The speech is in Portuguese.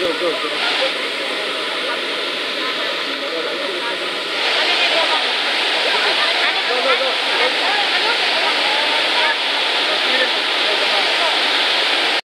Go, go, go.